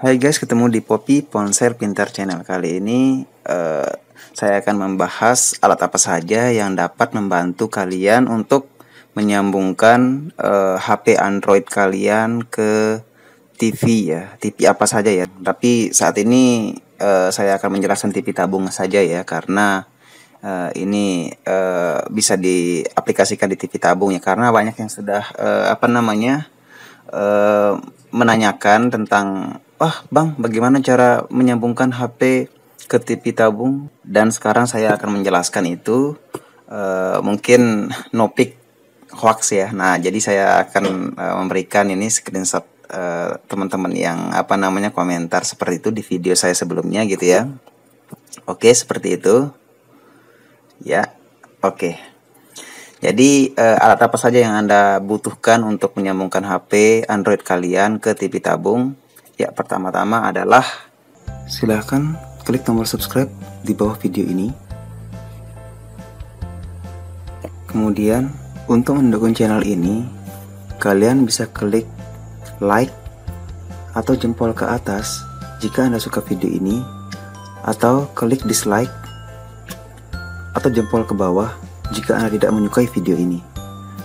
Hai guys, ketemu di Poppy Ponsel Pintar Channel. Kali ini uh, saya akan membahas alat apa saja yang dapat membantu kalian untuk menyambungkan uh, eh, HP Android kalian ke TV ya. TV apa saja ya. Tapi saat ini uh, saya akan menjelaskan TV tabung saja ya karena uh, ini uh, bisa diaplikasikan di TV tabung ya karena banyak yang sudah uh, apa namanya uh, menanyakan tentang wah bang bagaimana cara menyambungkan HP ke TV tabung? Dan sekarang saya akan menjelaskan itu uh, mungkin nopik hoax ya. Nah jadi saya akan uh, memberikan ini screenshot uh, teman-teman yang apa namanya komentar seperti itu di video saya sebelumnya gitu ya. Oke seperti itu. Ya oke. Jadi uh, alat apa saja yang anda butuhkan untuk menyambungkan HP Android kalian ke TV tabung Ya, pertama-tama adalah silahkan klik tombol subscribe di bawah video ini. Kemudian, untuk mendukung channel ini, kalian bisa klik like atau jempol ke atas jika Anda suka video ini, atau klik dislike atau jempol ke bawah jika Anda tidak menyukai video ini.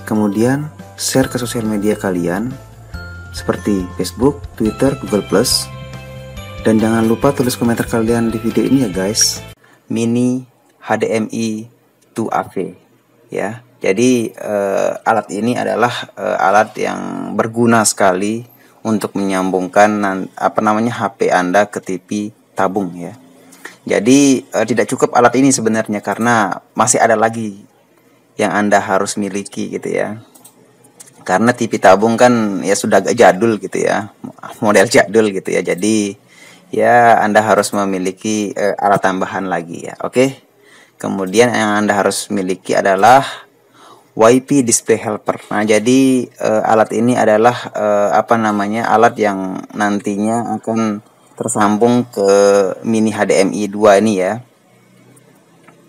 Kemudian, share ke sosial media kalian seperti Facebook, Twitter, Google+. Dan jangan lupa tulis komentar kalian di video ini ya guys. Mini HDMI 2AV ya. Jadi uh, alat ini adalah uh, alat yang berguna sekali untuk menyambungkan apa namanya HP Anda ke TV tabung ya. Jadi uh, tidak cukup alat ini sebenarnya karena masih ada lagi yang Anda harus miliki gitu ya karena TV tabung kan ya sudah agak jadul gitu ya. Model jadul gitu ya. Jadi ya anda harus memiliki uh, alat tambahan lagi ya. Oke? Okay? kemudian yang anda harus miliki adalah WiFi display helper. Nah jadi uh, alat ini adalah uh, apa namanya alat yang nantinya akan tersambung ke mini HDMI 2 ini ya.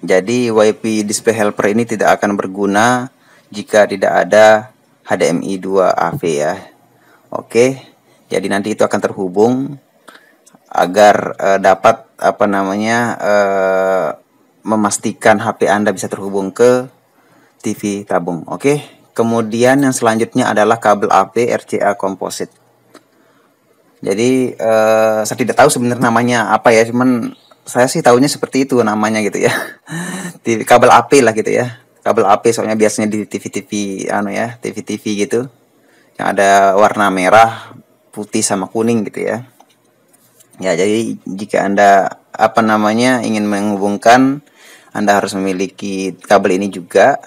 Jadi WiFi display helper ini tidak akan berguna jika tidak ada HDMI 2 AV ya. Oke. Jadi nanti itu akan terhubung agar uh, dapat apa namanya uh, memastikan HP Anda bisa terhubung ke TV tabung. Oke. Kemudian yang selanjutnya adalah kabel AP RCA composite. Jadi uh, saya tidak tahu sebenarnya namanya apa ya, cuman saya sih tahunya seperti itu namanya gitu ya. kabel AP lah gitu ya kabel AP soalnya biasanya di TV-TV anu ya, TV-TV gitu. Yang ada warna merah, putih sama kuning gitu ya. Ya, jadi jika Anda apa namanya ingin menghubungkan Anda harus memiliki kabel ini juga.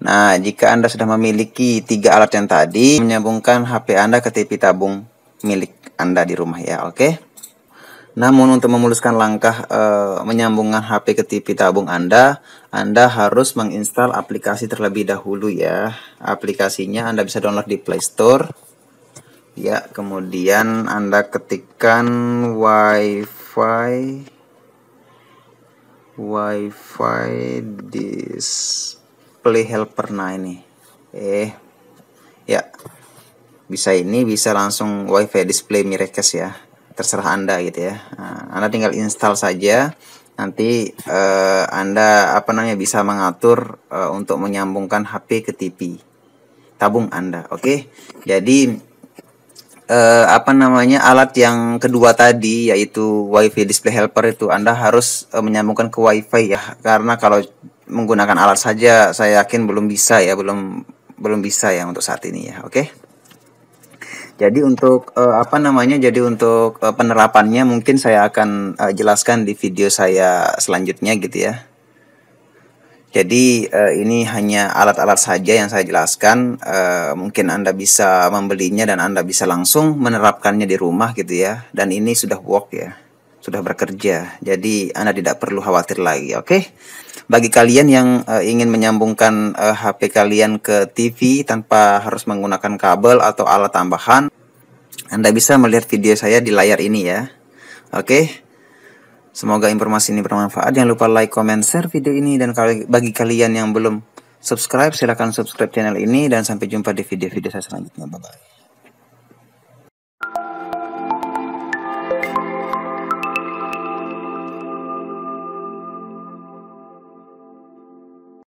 Nah, jika Anda sudah memiliki tiga alat yang tadi, menyambungkan HP Anda ke TV tabung milik Anda di rumah ya, oke? Okay? Namun untuk memuluskan langkah e, menyambungkan HP ke TV tabung Anda, Anda harus menginstal aplikasi terlebih dahulu ya. Aplikasinya Anda bisa download di Play Store. Ya, kemudian Anda ketikkan WiFi WiFi display helper nah ini. Eh, ya. Bisa ini bisa langsung WiFi display Mirekes ya terserah Anda gitu ya. Nah, anda tinggal install saja. Nanti uh, Anda apa namanya bisa mengatur uh, untuk menyambungkan HP ke TV tabung Anda. Oke. Okay? Jadi uh, apa namanya alat yang kedua tadi yaitu WiFi display helper itu Anda harus uh, menyambungkan ke WiFi ya. Karena kalau menggunakan alat saja saya yakin belum bisa ya, belum belum bisa ya untuk saat ini ya. Oke. Okay? Jadi untuk uh, apa namanya? Jadi untuk uh, penerapannya mungkin saya akan uh, jelaskan di video saya selanjutnya gitu ya. Jadi uh, ini hanya alat-alat saja yang saya jelaskan. Uh, mungkin Anda bisa membelinya dan Anda bisa langsung menerapkannya di rumah gitu ya. Dan ini sudah work ya, sudah bekerja. Jadi Anda tidak perlu khawatir lagi, oke? Okay? Bagi kalian yang uh, ingin menyambungkan uh, HP kalian ke TV tanpa harus menggunakan kabel atau alat tambahan, anda bisa melihat video saya di layar ini ya. Oke. Semoga informasi ini bermanfaat. Jangan lupa like, comment, share video ini dan bagi kalian yang belum subscribe silahkan subscribe channel ini dan sampai jumpa di video-video saya selanjutnya. Bye bye.